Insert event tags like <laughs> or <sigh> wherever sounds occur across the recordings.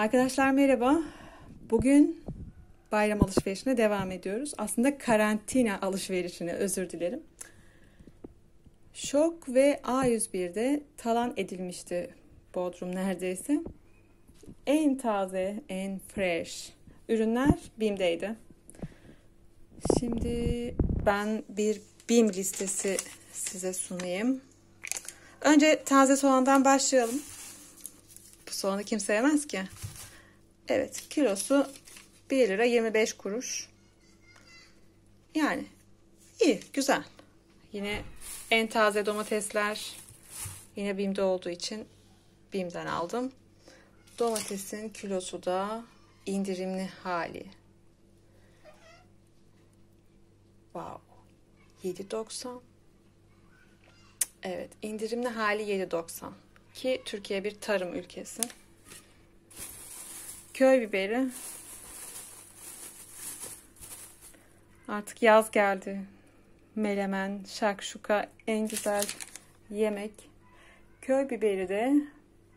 Arkadaşlar merhaba. Bugün bayram alışverişine devam ediyoruz. Aslında karantina alışverişine özür dilerim. Şok ve A101'de talan edilmişti Bodrum neredeyse. En taze, en fresh ürünler BİM'deydi. Şimdi ben bir BİM listesi size sunayım. Önce taze soğandan başlayalım. Bu soğanı kimse yemez ki. Evet kilosu 1 lira 25 kuruş. Yani iyi güzel. Yine en taze domatesler yine BİM'de olduğu için BİM'den aldım. Domatesin kilosu da indirimli hali. Wow. 7.90. Evet, indirimli hali 7.90. Ki Türkiye bir tarım ülkesi. Köy biberi. Artık yaz geldi. Melemen, şakşuka en güzel yemek. Köy biberi de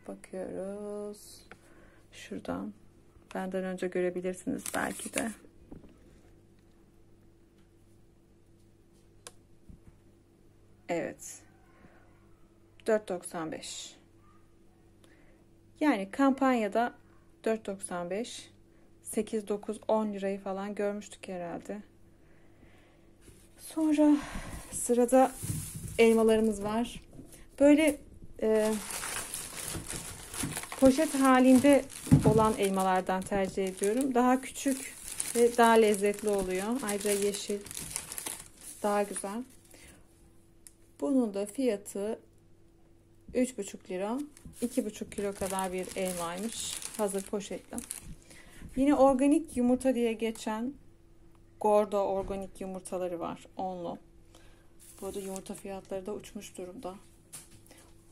bakıyoruz. Şuradan. Benden önce görebilirsiniz belki de. Evet. 4.95. Yani kampanyada 4.95 8 9 10 lirayı falan görmüştük herhalde. Sonra sırada elmalarımız var. Böyle e, poşet halinde olan elmalardan tercih ediyorum. Daha küçük ve daha lezzetli oluyor. Ayrıca yeşil daha güzel. Bunun da fiyatı 3,5 lira. 2,5 kilo kadar bir elmaymış. Hazır poşetle. Yine organik yumurta diye geçen Gordo organik yumurtaları var. Onlu. Bu arada yumurta fiyatları da uçmuş durumda.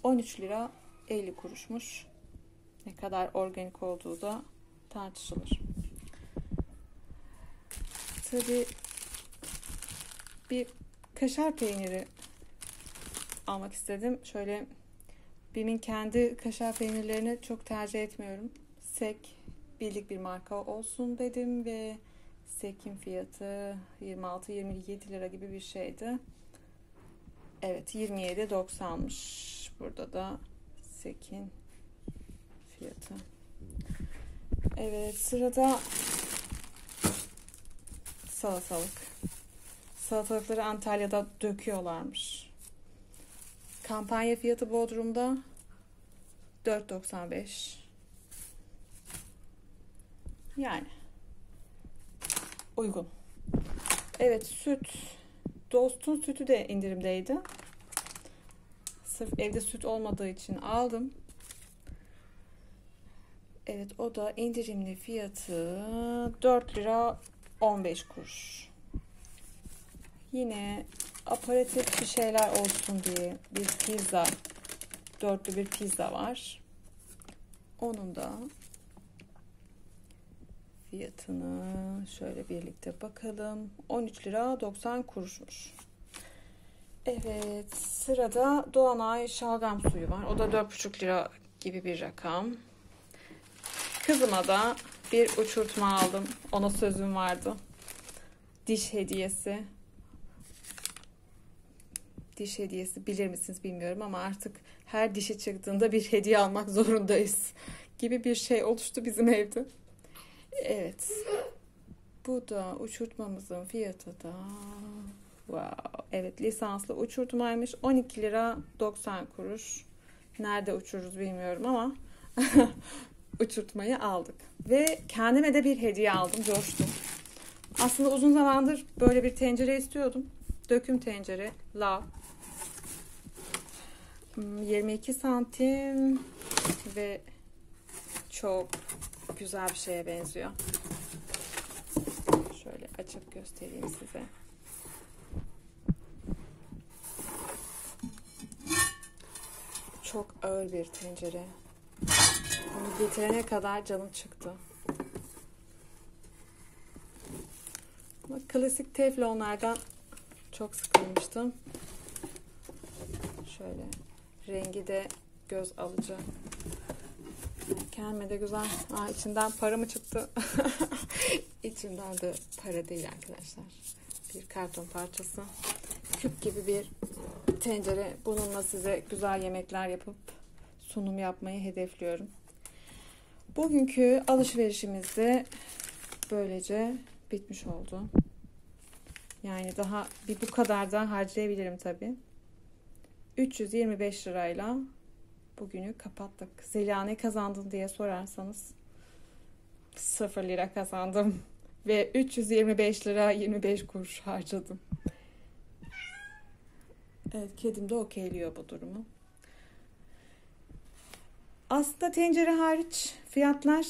13 lira 50 kuruşmuş. Ne kadar organik olduğu da tartışılır. Tabi bir kaşar peyniri almak istedim. Şöyle Bim'in kendi kaşar peynirlerini çok tercih etmiyorum. Sek bildik bir marka olsun dedim ve Sek'in fiyatı 26-27 lira gibi bir şeydi. Evet 27.90'mış. Burada da Sek'in fiyatı. Evet sırada salatalık. Salatalıkları Antalya'da döküyorlarmış. Kampanya fiyatı Bodrum'da 4.95. Yani uygun. Evet süt. Dost'un sütü de indirimdeydi. Sırf evde süt olmadığı için aldım. Evet o da indirimli fiyatı 4 lira 15 kuruş. Yine aparatif bir şeyler olsun diye bir pizza, dörtlü bir pizza var. Onun da fiyatını şöyle birlikte bakalım. 13 lira 90 kuruşmuş. Evet sırada Doğanay şalgam suyu var. O da 4,5 lira gibi bir rakam. Kızıma da bir uçurtma aldım. Ona sözüm vardı. Diş hediyesi diş hediyesi bilir misiniz bilmiyorum ama artık her dişi çıktığında bir hediye almak zorundayız gibi bir şey oluştu bizim evde. Evet. Bu da uçurtmamızın fiyatı da wow. Evet lisanslı uçurtmaymış. 12 lira 90 kuruş. Nerede uçururuz bilmiyorum ama <laughs> uçurtmayı aldık. Ve kendime de bir hediye aldım. Coştum. Aslında uzun zamandır böyle bir tencere istiyordum. Döküm tencere. La 22 santim ve çok güzel bir şeye benziyor. Şöyle açıp göstereyim size. Çok ağır bir tencere. Bunu getirene kadar canım çıktı. Ama klasik teflonlardan çok sıkılmıştım. Şöyle Rengi de göz alıcı. Kendime de güzel. Aa, içinden para mı çıktı? <laughs> İçinden de para değil arkadaşlar. Bir karton parçası. Küp gibi bir tencere. Bununla size güzel yemekler yapıp sunum yapmayı hedefliyorum. Bugünkü alışverişimiz de böylece bitmiş oldu. Yani daha bir bu kadar da harcayabilirim tabii. 325 lirayla bugünü kapattık. Zeliha ne kazandın diye sorarsanız 0 lira kazandım. <laughs> Ve 325 lira 25 kuruş harcadım. Evet kedim de okeyliyor bu durumu. Aslında tencere hariç fiyatlar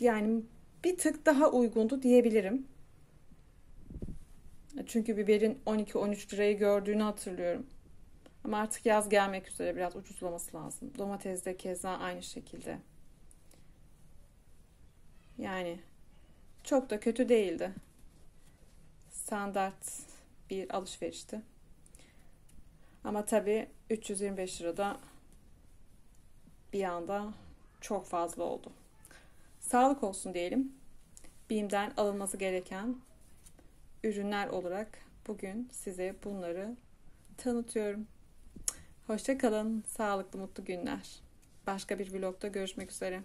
yani bir tık daha uygundu diyebilirim. Çünkü biberin 12-13 lirayı gördüğünü hatırlıyorum. Ama artık yaz gelmek üzere biraz ucuzlaması lazım. Domates de keza aynı şekilde. Yani çok da kötü değildi. Standart bir alışverişti. Ama tabii 325 lirada bir anda çok fazla oldu. Sağlık olsun diyelim. BİM'den alınması gereken ürünler olarak bugün size bunları tanıtıyorum. Hoşça kalın. Sağlıklı mutlu günler. Başka bir vlogda görüşmek üzere.